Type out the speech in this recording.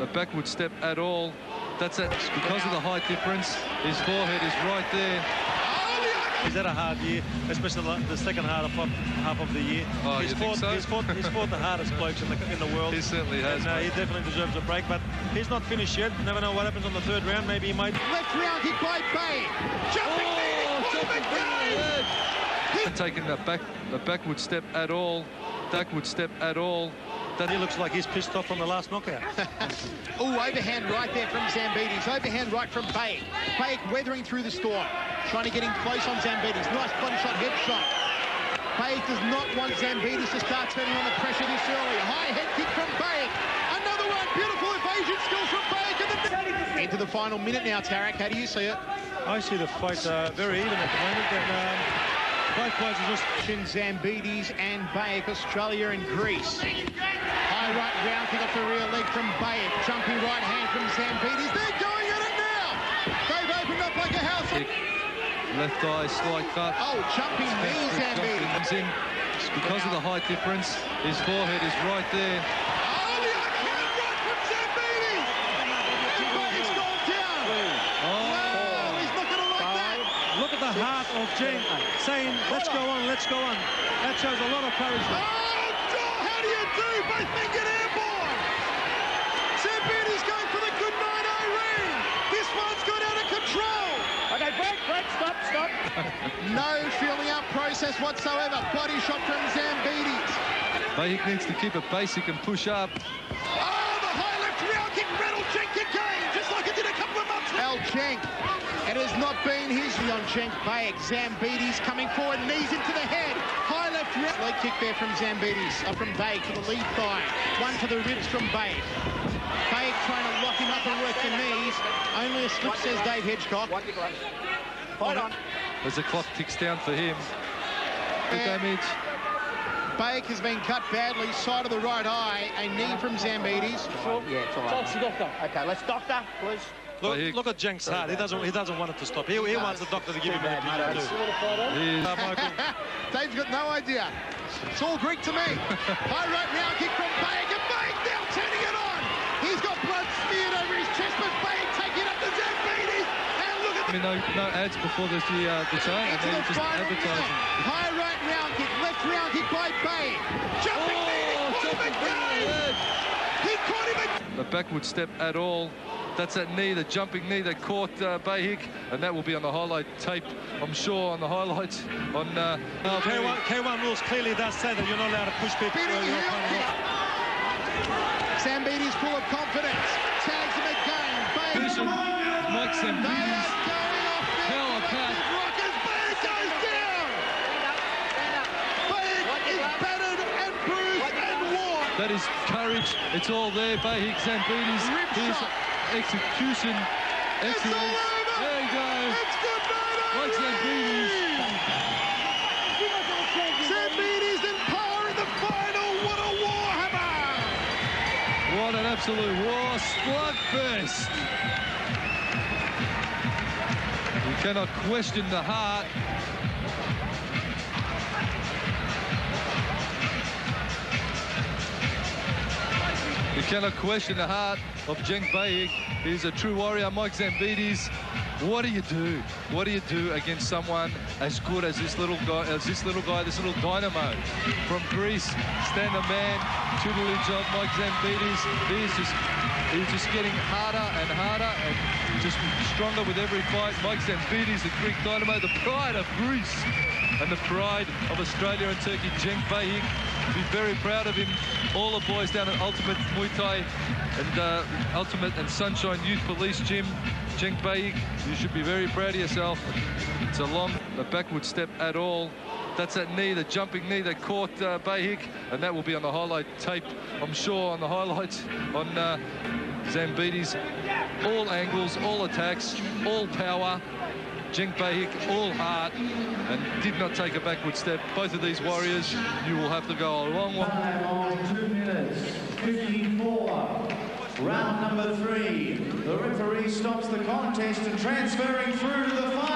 a backward step at all. That's it. Because of the height difference, his forehead is right there. He's had a hard year, especially the, the second half of, half of the year. Oh, he's, you fought, think so? he's, fought, he's fought the hardest blokes in the, in the world. He certainly has, And, uh, he definitely deserves a break, but he's not finished yet. Never know what happens on the third round. Maybe he might. Left round kick by Bay. Jumping Oh, put him jumping again. forward. Taking a back, a backward step at all. Backward step at all. That he looks like he's pissed off from the last knockout. Oh, overhand right there from Zambidis. Overhand right from Behic. Behic weathering through the storm. Trying to get in close on Zambidis. Nice body shot, head shot. Behic does not want Zambidis to start turning on the pressure this early. High head kick from Behic. Another one. Beautiful evasion skills from Behic. And the... Into the final minute now, Tarek. How do you see it? I see the fight uh, very even at the moment. And, um, both blokes are just Shin Zambidis and Behic, Australia and Greece. High right round kick off the rear leg from Behic. Jumping right hand from Zambidis. They're going at it now. They've opened up like a house. Left eye, slight cut. Oh, jumping knee, in. Because of the height difference, his forehead is right there. Oh, the overhand right from Zambidis. And Behic's gone down. Wow, he's not going to like that. look at the heart of Jane saying, "Let's go on, let's go on." That shows a lot of courage. Oh, there. How do you do? Both men get airborne. Zambidis going for the good night O. Oh this one's got out of control. Okay, break, break, stop, stop. No feeling out process whatsoever. Body shot from Zambidis. Behic needs to keep it basic and push up. Oh, the high left round kick rattled Jenk again, just like it did a couple of months ago. El Jenk. It has not been his on Jenk Behic. Zambidis coming forward, knees into the head. High left round. Leg kick there from Zambidis, uh, from Behic to the lead thigh. One to the ribs from Behic. Behic trying to lock him up and work the knees. Only a slip, says Dave Hedgecock. Watch your gloves. Hold on. As the clock ticks down for him. The damage. Behic has been cut badly, side of the right eye. A knee from Zambidis. Yeah, it's all right. Talk to doctor. Okay, let's doctor, please. Look, Behic. look at Jenk's heart. He doesn't. He doesn't want it to stop. He, he wants the doctor to give him anything to do. Uh, Dave's got no idea. It's all Greek to me. High right round kick from Behic, and Behic now turning it on. He's got blood smeared over his chest, but Behic taking up the Zambidis. And look at I mean, no, no ads before this, the, uh, the chain, and into they're the just final minute. advertising. High right round kick, left round kick by Behic. Jumping knee, he caught him again. He caught him again. The backward step at all. That's that knee, the jumping knee that caught uh, Behic, and that will be on the highlight tape, I'm sure, on the highlights on. Uh, K1, K1 rules clearly does say that you're not allowed to push people. Beating the your heel opponent kick. full of confidence. Tags him again. Behic. Mike They Zambidis. are going off their Power pack. collective rockets. Goes down. Behic is battered and bruised and worn. That is courage. It's all there. Behic Zambidis. Rib His shot. Execution. Excellence. There you go. It's good night, Mike Zambidis. Zambidis and power in the final. What a warhammer. What an absolute raw slugfest. You cannot question the heart. You cannot question the heart of Jenk Behic. He's a true warrior. Mike Zambidis. What do you do? What do you do against someone as good as this little guy, as this little guy, this little dynamo from Greece? Stand the man, tutelage of Mike Zambidis. He's just, he's just getting harder and harder and just stronger with every fight. Mike Zambidis, the Greek dynamo, the pride of Greece and the pride of Australia and Turkey. Jenk Behic, be very proud of him. All the boys down at Ultimate Muay Thai and uh, Ultimate and Sunshine Youth Police Gym. Jenk Behic, you should be very proud of yourself. It's a long, a backward step at all. That's that knee, the jumping knee that caught uh, Behic, and that will be on the highlight tape, I'm sure, on the highlights on uh. All angles, all attacks, all power. Behic, all heart, and did not take a backward step. Both of these warriors, you will have to go a long way. On 2 minutes 54. Round number three. The referee stops the contest and transferring through to the final,